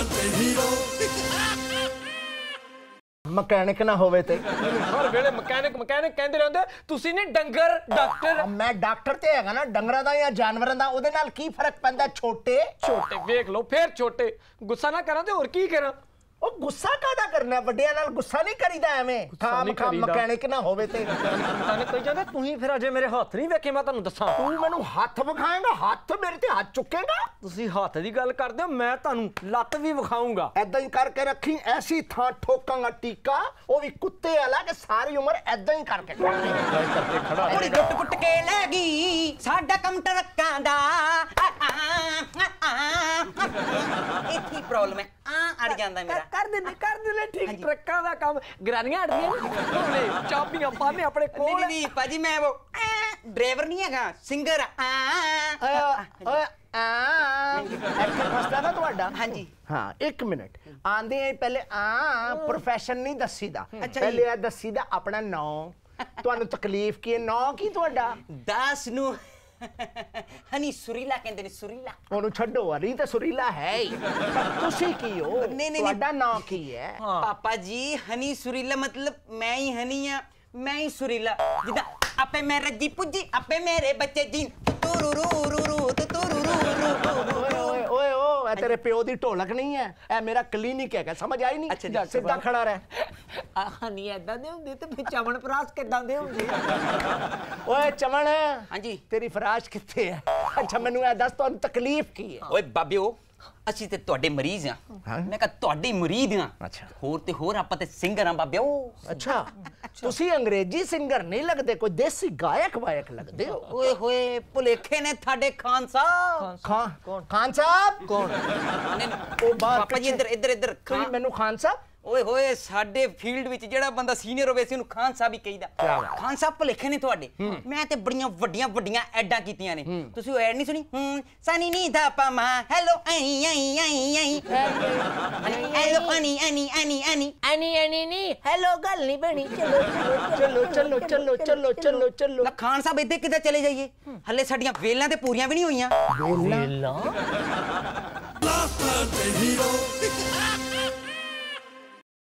Mechanic ਨਾ ਹੋਵੇ ਤੇ। ਹਰ ਵੇਲੇ ਮਕੈਨਿਕ ਮਕੈਨਿਕ ਕਹਿੰਦੇ ਰਹਿੰਦੇ ਤੁਸੀਂ ਨੇ ਡੰਗਰ ਡਾਕਟਰ। ਮੈਂ ਡਾਕਟਰ ਤੇ ਹੈਗਾ ਨਾ ਡੰਗਰਾਂ ਦਾ ਜਾਂ ਜਾਨਵਰਾਂ ਦਾ ਉਹਦੇ ਨਾਲ ਕੀ ਫ਼ਰਕ ਪੈਂਦਾ ਛੋਟੇ? ਛੋਟੇ ਵੇਖ ਲਓ ਫੇਰ ਛੋਟੇ। ਗੁੱਸਾ ਨਾ ਕਰਾਂ ਤੇ ਹੋਰ ਕੀ ਕਰਾਂ? ਗੁੱਸਾ ਕਾਦਾ ਕਰਨਾ? ਵੱਡਿਆਂ ਨਾਲ ਗੁੱਸਾ ਨਹੀਂ ਕਰੀਦਾ ਐਵੇਂ? ਖਾਮ ਖਾਮ। ਮਕੈਨਿਕ ਨਾ ਹੋਵੇ ਤੇ। ਤਾਂ ਕਹੀ ਜਾਂਦੇ ਤੁਸੀਂ ਫਿਰ ਅਜੇ ਮੇਰੇ ਹੱਥ ਨਹੀਂ ਵੇਖੇ ਮੈਂ ਤੁਹਾਨੂੰ ਦੱਸਾਂ। ਤੂੰ ਮੈਨੂੰ ਹੱਥ ਵਿਖਾਏਗਾ? ਹੱਥ ਮੇਰੇ ਤੇ ਹੱਥ ਚੁੱਕੇਗਾ? ਤੁਸੀਂ ਹੱਥ ਦੀ ਗੱਲ ਕਰਦੇ ਹੋ ਮੈਂ ਤੁਹਾਨੂੰ ਲੱਤ ਵੀ ਵਿਖਾਉਂਗਾ ਐਦਾਂ ਹੀ ਕਰਕੇ ਰੱਖੀ ਐਸੀ ਥਾਂ ਠੋਕਾਂਗਾ ਟੀਕਾ ਉਹ ਵੀ ਕੁੱਤੇ ਵਾਲਾ ਕਿ ਸਾਰੀ ਉਮਰ ਐਦਾਂ ਹੀ ਕਰਕੇ ਰੱਖਾਂਗਾ। ਕੁੜੀ ਗੁੱਟ ਗੁੱਟ ਕੇ ਲੈ ਗਈ ਸਾਡਾ ਕੰਮ ਟਰੱਕਾਂ ਦਾ। ਇੱਥੇ ਪ੍ਰੋਬਲਮ ਹੈ। ਅੜ ਜਾਂਦਾ ਮੇਰਾ। ਕਰ ਦਿੰਦੇ ਕਰ ਦਿੰਦੇ ਠੀਕ ਟਰੱਕਾਂ ਦਾ ਕੰਮ। ਗਰਾਨੀਆਂ ਅੜਦੀਆਂ ਨੇ ਚਾਬੀਆਂ ਪਾਣੇ ਆਪਣੇ ਨਹੀਂ ਕੋਲ। ਨਹੀਂ ਨਹੀਂ ਭਾਜੀ ਮੈਂ ਉਹ ਡਰਾਈਵਰ ਨਹੀਂ ਹੈਗਾ ਸਿੰਗਰ ਆ ਓਏ ਓਏ ਆ ਇੱਥੇ ਫਸਦਾ ਨਾ ਤੁਹਾਡਾ। ਹਾਂਜੀ। ਹਾਂ ਇੱਕ ਮਿੰਟ। ਆਂਦੇ ਆ ਪਹਿਲੇ ਆ ਪ੍ਰੋਫੈਸ਼ਨ ਨਹੀਂ ਦੱਸੀਦਾ। ਅੱਛਾ ਪਹਿਲੇ ਆ ਦੱਸੀਦਾ ਆਪਣਾ ਨਾਂ। ਤੁਹਾਨੂੰ ਤਕਲੀਫ ਕੀ ਹੈ? ਨਾਂ ਕੀ ਤੁਹਾਡਾ? ਦਾਸ ਨੂੰ ਹਨੀ ਸੁਰੀਲਾ ਕਹਿੰਦੇ ਨੇ ਸੁਰੀਲਾ। ਉਹਨੂੰ ਛੱਡੋ ਅਰੀ ਤਾਂ ਸੁਰੀਲਾ ਹੈ ਹੀ। ਤੁਸੀਂ ਕੀ ਹੋ? ਨਹੀਂ, ਨਹੀਂ। ਤੁਹਾਡਾ ਨਾਂ ਕੀ ਹੈ? ਪਾਪਾ ਜੀ ਹਨੀ ਸੁਰੀਲਾ ਮਤਲਬ ਮੈਂ ਹੀ ਹਨੀ ਆ ਮੈਂ ਹੀ ਸੁਰੀਲਾ। ਜਿੱਦਾਂ ਆਪੇ ਮੈਂ ਰੱਜੀ ਪੁੱਜੀ ਆਪੇ ਮੇਰੇ ਬੱਚੇ ਜੀ। ਤੁਰੂ ਰੂ ਰੂ ਤੇਰੇ ਪਿਓ ਦੀ ਢੋਲਕ ਨਹੀਂ ਹੈ ਇਹ ਮੇਰਾ ਕਲੀਨਿਕ ਹੈਗਾ ਸਮਝ ਆਈ ਨਹੀਂ। ਸਿੱਧਾ ਖੜਾ ਰਹਿ। ਆਹ ਨਹੀਂ ਐਦਾਂ ਦੇ ਹੁੰਦੇ ਤੇ ਫਿਰ ਪ੍ਰਾਸ ਕਿਦਾਂ ਦੇ ਹੁੰਦੇ? ਓਏ ਚਮਨ ਹਾਂਜੀ। ਤੇਰੀ ਫਰਾਸ਼ ਕਿੱਥੇ ਹੈ? ਅੱਛਾ ਮੈਨੂੰ ਇਹ ਦੱਸ ਤੁਹਾਨੂੰ ਤਕਲੀਫ ਕੀ ਹੈ? ਓਏ ਬਾਬਿਓ ਅਸੀਂ ਤੇ ਤੁਹਾਡੇ ਮਰੀਜ਼ ਆ। ਮੈਂ ਕਿਹਾ ਤੁਹਾਡੇ ਮੁਰੀਦ ਆ। ਅੱਛਾ। ਹੋਰ ਤੇ ਹੋਰ ਆਪਾਂ ਤੇ ਸਿੰਗਰ ਆ ਬਾਬਿਓ। ਅੱਛਾ। ਤੁਸੀਂ ਅੰਗਰੇਜ਼ੀ ਸਿੰਗਰ ਨਹੀਂ ਲੱਗਦੇ ਕੋਈ ਦੇਸੀ ਗਾਇਕ ਵਾਇਕ ਲੱਗਦੇ ਹੋ? ਓਏ ਹੋਏ ਭੁਲੇਖੇ ਨੇ ਤੁਹਾਡੇ ਖਾਨ ਸਾਹਿਬ। ਖਾਨ ਖਾਨ ਸਾਹਿਬ। ਕੌਣ? ਉਹ ਪਾਪਾ ਜੀ ਇੱਧਰ ਇੱਧਰ ਇੱਧਰ। ਮੈਨੂੰ ਖਾਨ ਸਾਹਿਬ ਓਏ ਹੋਏ ਸਾਡੇ ਫੀਲਡ ਵਿੱਚ ਜਿਹੜਾ ਬੰਦਾ ਸੀਨੀਅਰ ਹੋਵੇ ਸੀ ਉਹਨੂੰ ਖਾਨ ਸਾਹਿਬ ਹੀ ਕਹੀਦਾ। ਖਾਨ ਸਾਹਿਬ ਭੁਲੇਖੇ ਨੇ ਤੁਹਾਡੇ। ਮੈਂ ਤੇ ਬੜੀਆਂ ਵੱਡੀਆਂ ਵੱਡੀਆਂ ਐਡਾਂ ਕੀਤੀਆਂ ਨੇ। ਤੁਸੀਂ ਉਹ ਐਡ ਨਹੀਂ ਸੁਣੀ? ਹੂੰ ਸਨੀ ਨੀ ਦਾ ਪਾਮਾ ਹੈਲੋ ਆਈ ਆਈ ਆਈ ਆਈ ਹੈਲੋ ਅਨੀ ਅਨੀ ਅਨੀ ਅਨੀ ਐਨੀ ਐਨੀ ਨਹੀਂ ਹੈਲੋ ਗੱਲ ਨਹੀਂ ਬਣੀ। ਚਲੋ ਚਲੋ ਚਲੋ ਚਲੋ ਚਲੋ ਚਲੋ ਚਲੋ ਨਾ ਖਾਨ ਸਾਹਿਬ ਇੱਥੇ ਕਿੱਦਾਂ ਚਲੇ ਜਾਈਏ? ਹੱਲੇ ਸਾਡੀਆਂ ਵੇਲਾਂ ਤੇ ਪੂਰੀਆਂ ਵੀ ਨਹੀਂ ਹੋਈਆਂ। ਵੇਲਾ? ਵੇਲਾ?